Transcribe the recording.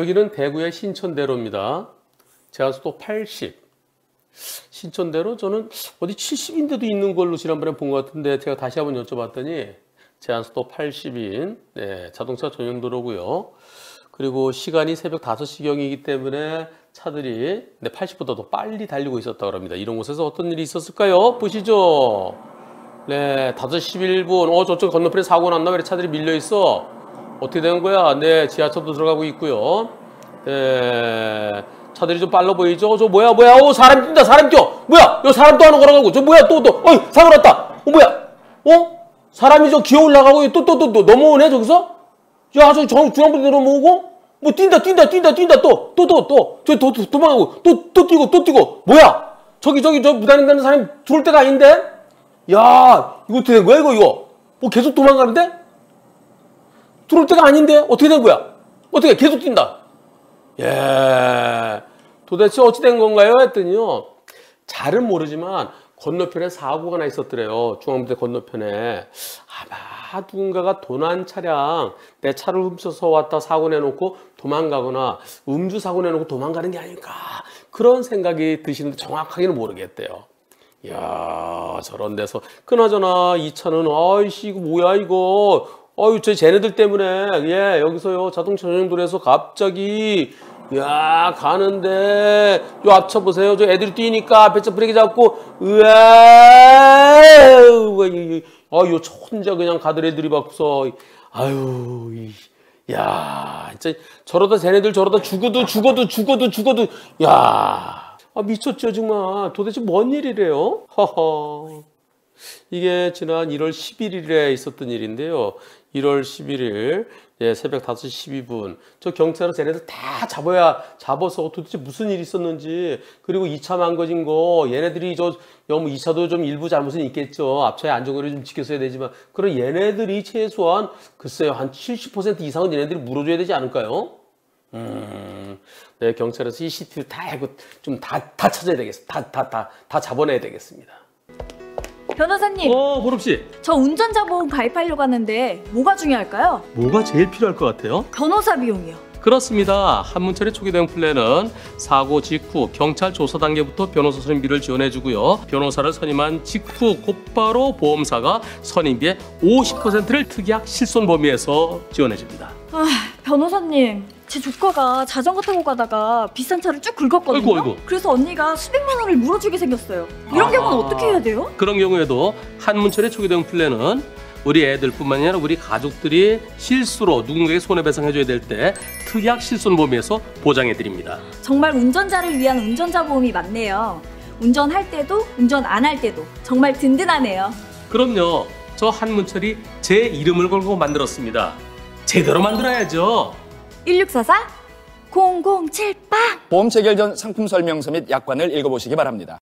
여기는 대구의 신천대로입니다. 제한속도 80. 신천대로 저는 어디 70인데도 있는 걸로 지난번에 본 것 같은데 제가 다시 한번 여쭤봤더니 제한속도 80인 네, 자동차 전용 도로고요. 그리고 시간이 새벽 5시경이기 때문에 차들이 네, 80보다 더 빨리 달리고 있었다고 합니다. 이런 곳에서 어떤 일이 있었을까요? 보시죠. 네, 5시 11분. 어, 저쪽 건너편에 사고 났나? 왜 차들이 밀려 있어? 어떻게 된 거야? 네, 지하철도 들어가고 있고요. 네, 차들이 좀 빨라 보이죠? 저 뭐야, 뭐야? 오, 사람 뛴다, 사람 뛰어! 뭐야? 여 사람 또 하나 걸어가고, 저 뭐야, 또, 또, 어이, 사고 났다! 어, 뭐야? 어? 사람이 저 기어 올라가고, 또, 또, 또, 또, 넘어오네, 저기서? 야, 저 중- 중앙부대 넘어오고? 뭐 뛴다, 뛴다, 뛴다, 뛴다, 또, 또, 또, 또, 저 도, 도, 도망가고, 또, 또 뛰고, 또 뛰고, 뭐야? 저기, 저기, 저 무단횡 가는 사람이 들어올 때가 아닌데? 야, 이거 어떻게 된 거야, 이거, 이거? 뭐 계속 도망가는데? 들어올 때가 아닌데? 어떻게 된 거야? 어떻게 계속 뛴다? 예. 도대체 어찌 된 건가요? 했더니요. 잘은 모르지만 건너편에 사고가 나 있었더래요. 중앙부대 건너편에. 아마 누군가가 도난 차량, 내 차를 훔쳐서 왔다 사고 내놓고 도망가거나 음주 사고 내놓고 도망가는 게 아닐까. 그런 생각이 드시는데 정확하게는 모르겠대요. 이야, 저런 데서. 그나저나 이 차는, 아이씨, 이거 뭐야, 이거. 어유, 저 쟤네들 때문에, 예, 여기서요, 자동차 전용도로에서 갑자기, 야, 가는데, 요 앞차 보세요. 저 애들이 뛰니까 앞에 차 브레이크 잡고, 으아, 아, 요 혼자 그냥 가드레 들이 박서, 아유, 이, 야, 진짜 저러다 쟤네들 저러다 죽어도 죽어도 죽어도 죽어도, 야, 아, 미쳤죠, 정말. 도대체 뭔 일이래요? 허허. 이게 지난 1월 11일에 있었던 일인데요. 1월 11일 예, 새벽 5시 12분 저 경찰은 쟤네들 다 잡아야 잡아서 도대체 무슨 일이 있었는지 그리고 2차 망가진 거 얘네들이 저 여무 2차도 좀 일부 잘못은 있겠죠. 앞차의 안전거리 좀 지켰어야 되지만 그런 얘네들이 최소한 글쎄요 한 70% 이상은 얘네들이 물어줘야 되지 않을까요? 음, 네, 경찰에서 CCTV 다 해고 좀 다 다 찾아야 되겠습니다. 다 다 다 다 잡아내야 되겠습니다. 변호사님, 어, 보름 씨. 저 운전자 보험 가입하려고 하는데 뭐가 중요할까요? 뭐가 제일 필요할 것 같아요? 변호사 비용이요. 그렇습니다. 한문철의 초기 대응 플랜은 사고 직후 경찰 조사 단계부터 변호사 선임비를 지원해주고요. 변호사를 선임한 직후 곧바로 보험사가 선임비의 50%를 특약 실손 범위에서 지원해줍니다. 아, 변호사님, 제 조카가 자전거 타고 가다가 비싼 차를 쭉 긁었거든요. 아이고, 아이고. 그래서 언니가 수백만 원을 물어주게 생겼어요. 이런 아. 경우는 어떻게 해야 돼요? 그런 경우에도 한문철의 초기 대응 플랜은 우리 애들뿐만 아니라 우리 가족들이 실수로 누군가에게 손해배상해줘야 될 때 특약 실손 범위에서 보장해드립니다. 정말 운전자를 위한 운전자 보험이 맞네요. 운전할 때도 운전 안 할 때도 정말 든든하네요. 그럼요. 저 한문철이 제 이름을 걸고 만들었습니다. 제대로 만들어야죠. 1644 0078 보험 체결 전 상품 설명서 및 약관을 읽어보시기 바랍니다.